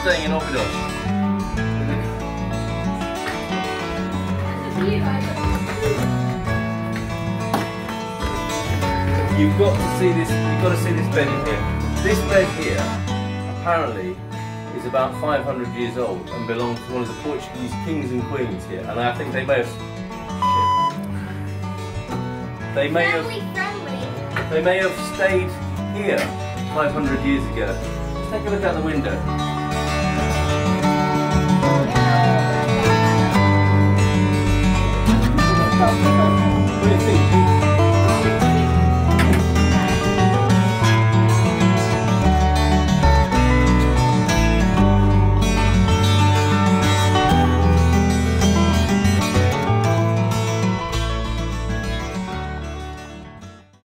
staying in Óbidos. You've got to see this. You've got to see this bed in here. This bed here, apparently, is about 500 years old and belonged to one of the Portuguese kings and queens here. And I think they may have. Shit. They may have. Friendly. They may have stayed here 500 years ago. Let's take a look out the window.